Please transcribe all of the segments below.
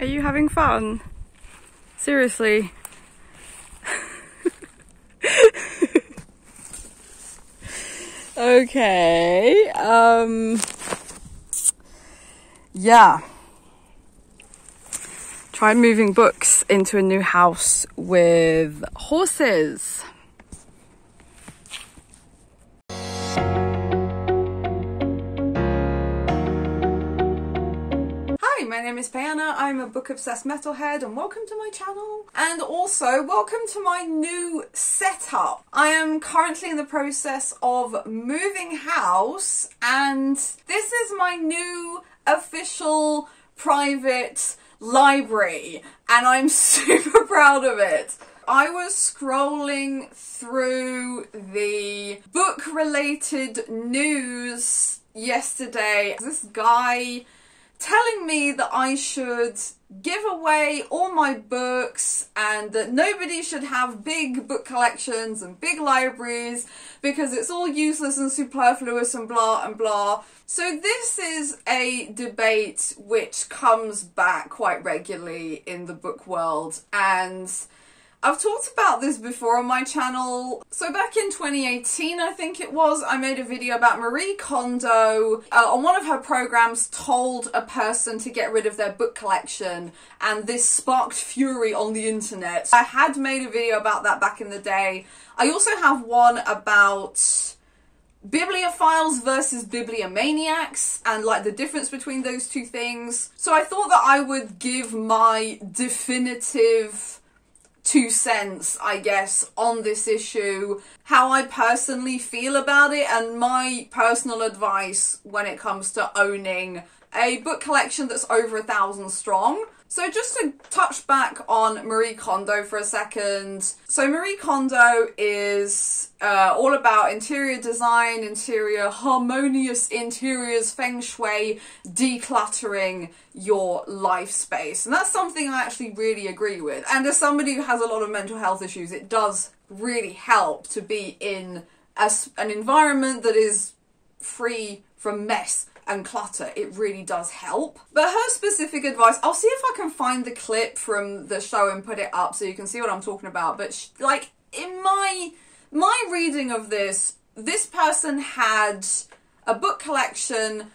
Are you having fun? Seriously? okay. Um yeah. Try moving books into a new house with horses. My name is Payanna. I'm a book obsessed metalhead, and welcome to my channel. And also, welcome to my new setup. I am currently in the process of moving house, and this is my new official private library, and I'm super proud of it. I was scrolling through the book related news yesterday. This guy telling me that I should give away all my books and that nobody should have big book collections and big libraries because it's all useless and superfluous and blah and blah. So this is a debate which comes back quite regularly in the book world and I've talked about this before on my channel. So back in 2018, I think it was, I made a video about Marie Kondo uh, on one of her programs told a person to get rid of their book collection and this sparked fury on the internet. I had made a video about that back in the day. I also have one about bibliophiles versus bibliomaniacs and like the difference between those two things. So I thought that I would give my definitive two cents, I guess, on this issue, how I personally feel about it, and my personal advice when it comes to owning a book collection that's over a thousand strong. So just to touch back on Marie Kondo for a second. So Marie Kondo is uh, all about interior design, interior harmonious interiors, feng shui, decluttering your life space. And that's something I actually really agree with. And as somebody who has a lot of mental health issues, it does really help to be in a, an environment that is free from mess and clutter, it really does help. But her specific advice, I'll see if I can find the clip from the show and put it up so you can see what I'm talking about. But she, like in my my reading of this, this person had a book collection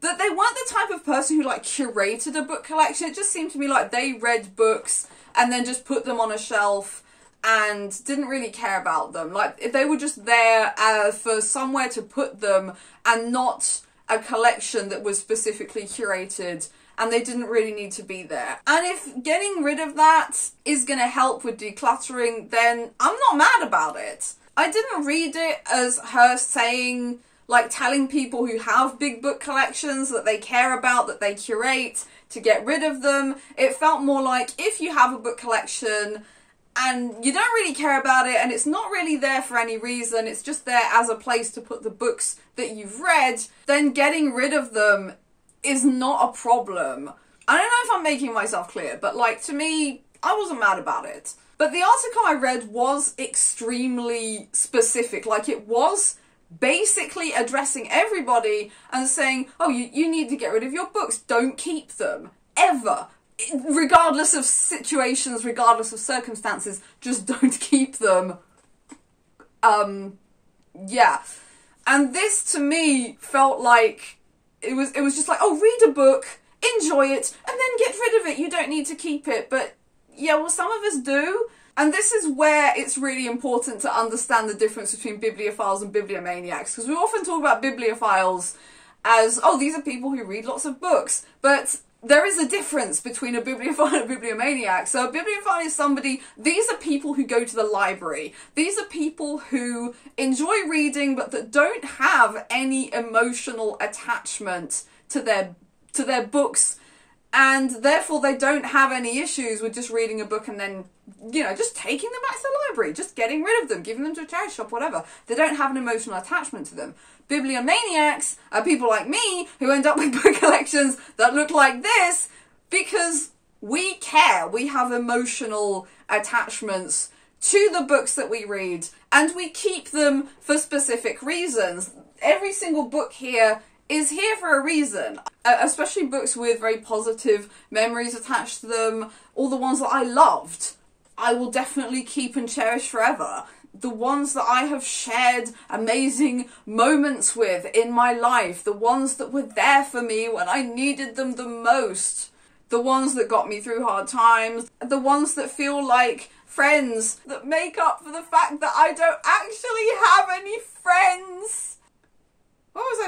that they weren't the type of person who like curated a book collection. It just seemed to me like they read books and then just put them on a shelf and didn't really care about them. Like they were just there uh, for somewhere to put them and not a collection that was specifically curated and they didn't really need to be there. And if getting rid of that is going to help with decluttering, then I'm not mad about it. I didn't read it as her saying, like telling people who have big book collections that they care about, that they curate, to get rid of them. It felt more like if you have a book collection and you don't really care about it and it's not really there for any reason, it's just there as a place to put the books that you've read, then getting rid of them is not a problem. I don't know if I'm making myself clear, but like to me, I wasn't mad about it. But the article I read was extremely specific. Like it was basically addressing everybody and saying, oh, you, you need to get rid of your books. Don't keep them. Ever regardless of situations, regardless of circumstances, just don't keep them. Um, yeah. And this to me felt like it was it was just like, oh, read a book, enjoy it, and then get rid of it. You don't need to keep it. But yeah, well, some of us do. And this is where it's really important to understand the difference between bibliophiles and bibliomaniacs, because we often talk about bibliophiles as, oh, these are people who read lots of books. But there is a difference between a bibliophile and a bibliomaniac. So a bibliophile is somebody, these are people who go to the library. These are people who enjoy reading but that don't have any emotional attachment to their to their books and therefore they don't have any issues with just reading a book and then you know just taking them back to the library just getting rid of them giving them to a charity shop whatever. They don't have an emotional attachment to them. Bibliomaniacs are people like me who end up with book collections that look like this because we care. We have emotional attachments to the books that we read and we keep them for specific reasons. Every single book here is here for a reason. Uh, especially books with very positive memories attached to them, all the ones that I loved, I will definitely keep and cherish forever. The ones that I have shared amazing moments with in my life, the ones that were there for me when I needed them the most, the ones that got me through hard times, the ones that feel like friends that make up for the fact that I don't actually have any friends.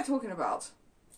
I talking about?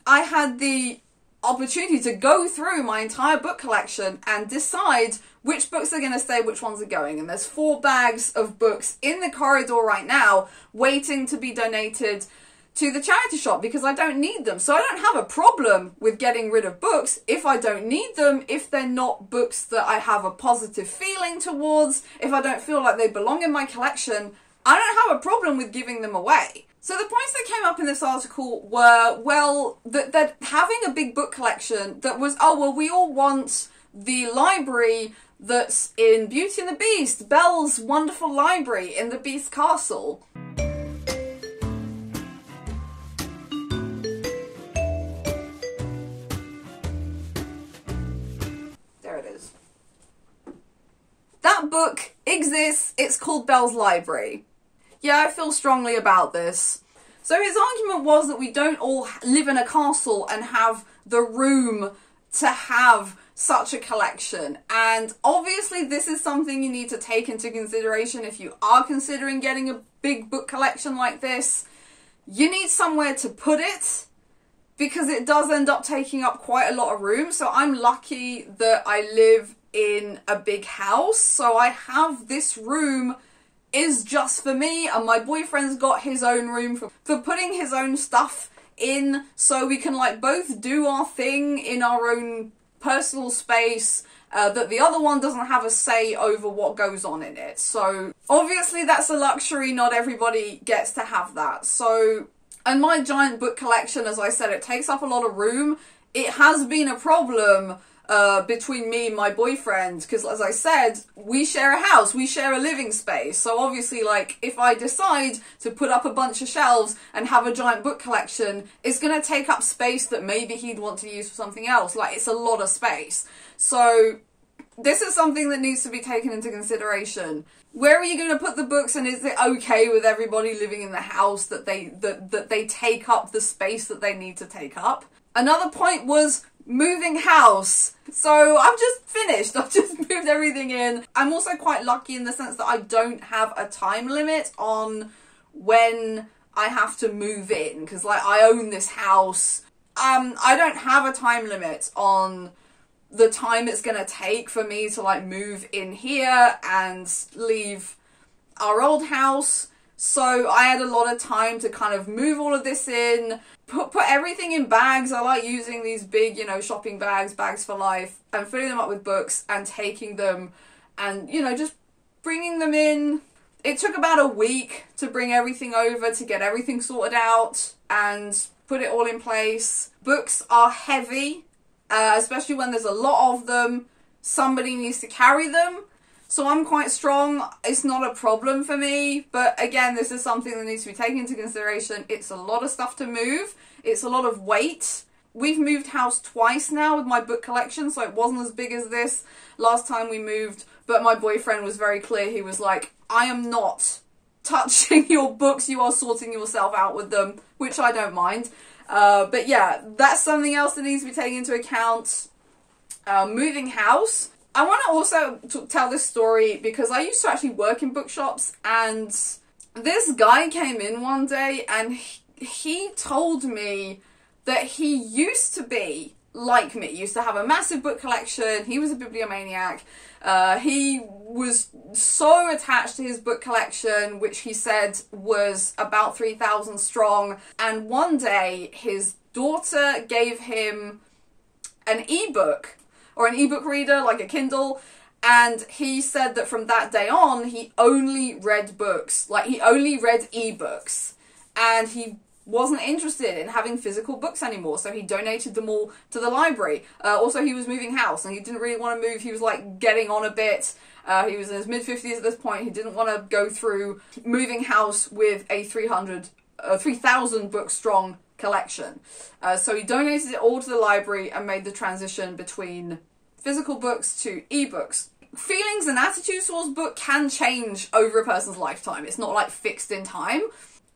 I had the opportunity to go through my entire book collection and decide which books are going to stay, which ones are going. And there's four bags of books in the corridor right now waiting to be donated to the charity shop because I don't need them. So I don't have a problem with getting rid of books if I don't need them, if they're not books that I have a positive feeling towards, if I don't feel like they belong in my collection, I don't have a problem with giving them away. So the points that came up in this article were, well, that, that having a big book collection that was, oh, well, we all want the library that's in Beauty and the Beast, Belle's wonderful library in the Beast Castle. There it is. That book exists. It's called Belle's Library. Yeah, I feel strongly about this. So his argument was that we don't all live in a castle and have the room to have such a collection. And obviously, this is something you need to take into consideration if you are considering getting a big book collection like this. You need somewhere to put it because it does end up taking up quite a lot of room. So I'm lucky that I live in a big house, so I have this room is just for me and my boyfriend's got his own room for, for putting his own stuff in so we can like both do our thing in our own personal space uh, that the other one doesn't have a say over what goes on in it. So obviously that's a luxury, not everybody gets to have that. So and my giant book collection, as I said, it takes up a lot of room. It has been a problem uh, between me and my boyfriend because as i said we share a house we share a living space. So obviously like if i decide to put up a bunch of shelves and have a giant book collection it's going to take up space that maybe he'd want to use for something else. Like it's a lot of space. So this is something that needs to be taken into consideration. Where are you going to put the books and is it okay with everybody living in the house that they that, that they take up the space that they need to take up another point was moving house. So I've just finished. I've just moved everything in. I'm also quite lucky in the sense that I don't have a time limit on when I have to move in because like I own this house. Um I don't have a time limit on the time it's going to take for me to like move in here and leave our old house. So I had a lot of time to kind of move all of this in, put put everything in bags. I like using these big, you know, shopping bags, bags for life, and filling them up with books and taking them, and you know, just bringing them in. It took about a week to bring everything over to get everything sorted out and put it all in place. Books are heavy, uh, especially when there's a lot of them. Somebody needs to carry them. So I'm quite strong. It's not a problem for me. But again, this is something that needs to be taken into consideration. It's a lot of stuff to move. It's a lot of weight. We've moved house twice now with my book collection, so it wasn't as big as this last time we moved. But my boyfriend was very clear. He was like, I am not touching your books. You are sorting yourself out with them, which I don't mind. Uh, but yeah, that's something else that needs to be taken into account. Uh, moving house. I want to also tell this story because I used to actually work in bookshops and this guy came in one day and he, he told me that he used to be like me, used to have a massive book collection. He was a bibliomaniac. Uh, he was so attached to his book collection, which he said was about 3,000 strong. And one day his daughter gave him an ebook or an ebook reader like a Kindle. And he said that from that day on, he only read books. Like, he only read ebooks. And he wasn't interested in having physical books anymore, so he donated them all to the library. Uh, also, he was moving house and he didn't really want to move. He was like getting on a bit. Uh, he was in his mid 50s at this point. He didn't want to go through moving house with a 300, uh, 3,000 book strong collection. Uh, so he donated it all to the library and made the transition between physical books to ebooks. Feelings and attitudes towards book can change over a person's lifetime. It's not like fixed in time.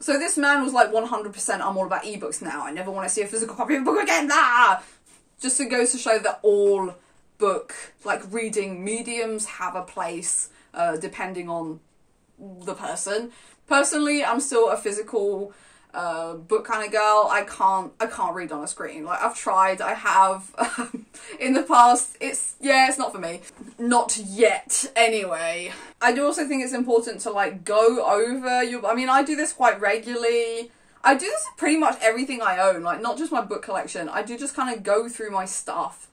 So this man was like 100% I'm all about ebooks now. I never want to see a physical copy of a book again. Ah! Just it goes to show that all book, like reading mediums, have a place uh, depending on the person. Personally, I'm still a physical uh, book kind of girl. I can't I can't read on a screen. Like I've tried, I have um, in the past. It's yeah, it's not for me. Not yet. Anyway, I do also think it's important to like go over your. I mean, I do this quite regularly. I do this pretty much everything I own, like not just my book collection. I do just kind of go through my stuff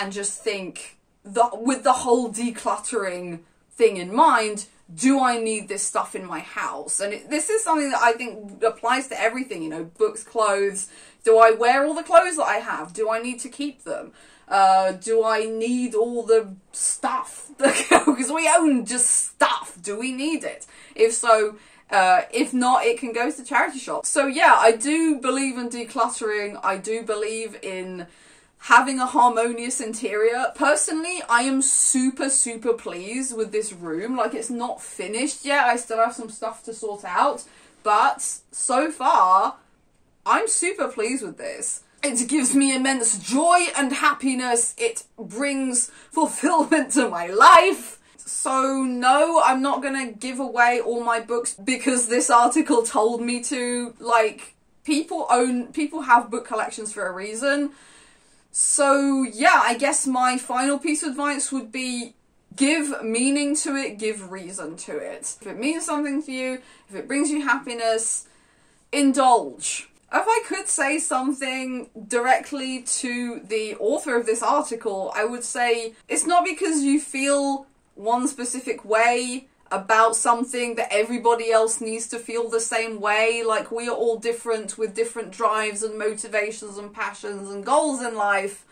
and just think the with the whole decluttering thing in mind do I need this stuff in my house? And it, this is something that I think applies to everything, you know, books, clothes. Do I wear all the clothes that I have? Do I need to keep them? Uh, do I need all the stuff? Because we own just stuff. Do we need it? If so, uh, if not, it can go to charity shops. So yeah, I do believe in decluttering. I do believe in having a harmonious interior. Personally, I am super, super pleased with this room. Like, it's not finished yet. I still have some stuff to sort out. But so far, I'm super pleased with this. It gives me immense joy and happiness. It brings fulfillment to my life. So no, I'm not gonna give away all my books because this article told me to. Like, people own, people have book collections for a reason. So, yeah, I guess my final piece of advice would be give meaning to it, give reason to it. If it means something to you, if it brings you happiness, indulge. If I could say something directly to the author of this article, I would say it's not because you feel one specific way about something that everybody else needs to feel the same way. Like we are all different with different drives and motivations and passions and goals in life.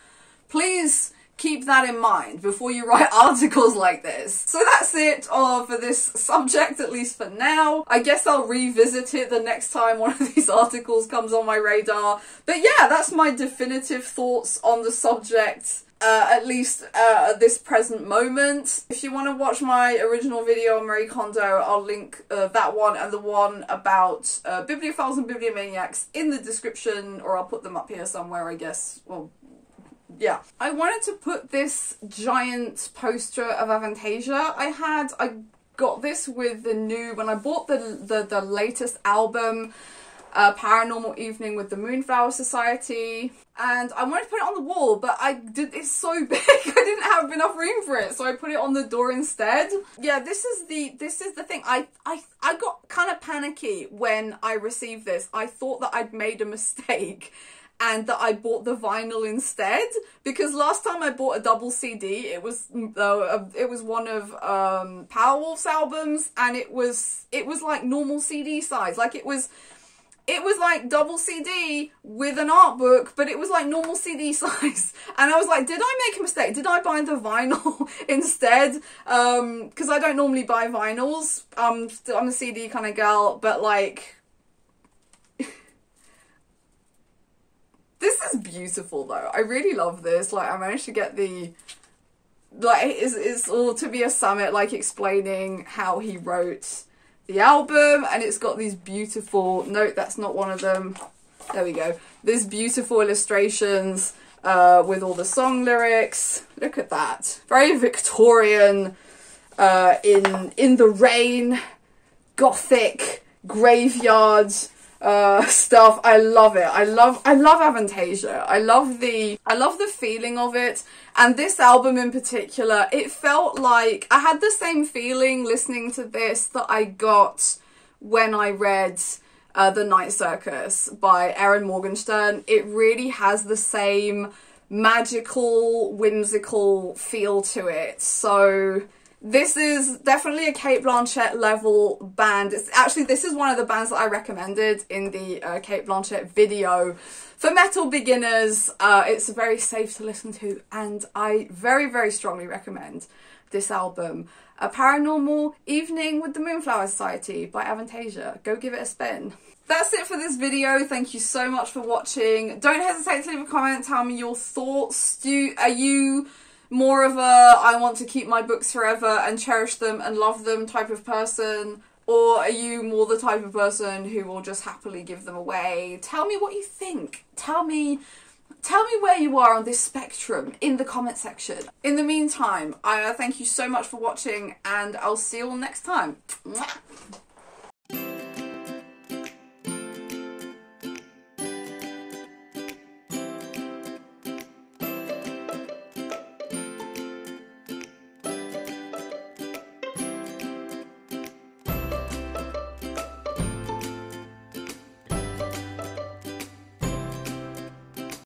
Please keep that in mind before you write articles like this. So that's it uh, for this subject, at least for now. I guess I'll revisit it the next time one of these articles comes on my radar. But yeah, that's my definitive thoughts on the subject uh, at least uh, at this present moment. If you want to watch my original video on Marie Kondo, I'll link uh, that one and the one about uh, bibliophiles and bibliomaniacs in the description, or I'll put them up here somewhere, I guess. Well, yeah. I wanted to put this giant poster of Avantasia I had. I got this with the new, when I bought the, the, the latest album, a paranormal evening with the Moonflower Society, and I wanted to put it on the wall, but I did. It's so big, I didn't have enough room for it, so I put it on the door instead. Yeah, this is the this is the thing. I I I got kind of panicky when I received this. I thought that I'd made a mistake. And that I bought the vinyl instead because last time I bought a double CD, it was uh, it was one of um, Powerwolf's albums, and it was it was like normal CD size, like it was it was like double CD with an art book, but it was like normal CD size. And I was like, did I make a mistake? Did I buy the vinyl instead? Um, cause I don't normally buy vinyls. Um, I'm a CD kind of girl, but like, this is beautiful though. I really love this. Like, I managed to get the, like, it's, it's all Tobias Sammet, like, explaining how he wrote the album and it's got these beautiful note that's not one of them. There we go. These beautiful illustrations uh, with all the song lyrics. Look at that. Very victorian uh, in in the rain gothic graveyards uh, stuff. I love it. I love I love Avantasia. I love the I love the feeling of it. And this album in particular, it felt like I had the same feeling listening to this that I got when I read uh, The Night Circus by Erin Morgenstern. It really has the same magical, whimsical feel to it. So this is definitely a Cate Blanchett level band. It's actually, this is one of the bands that I recommended in the uh, Cate Blanchett video. For metal beginners, uh, it's very safe to listen to and I very, very strongly recommend this album. A Paranormal Evening with the Moonflower Society by Avantasia. Go give it a spin. that's it for this video. Thank you so much for watching. Don't hesitate to leave a comment. Tell me your thoughts. Do are you more of a I want to keep my books forever and cherish them and love them type of person? Or are you more the type of person who will just happily give them away? Tell me what you think. Tell me tell me where you are on this spectrum in the comment section. In the meantime, I uh, thank you so much for watching and I'll see you all next time.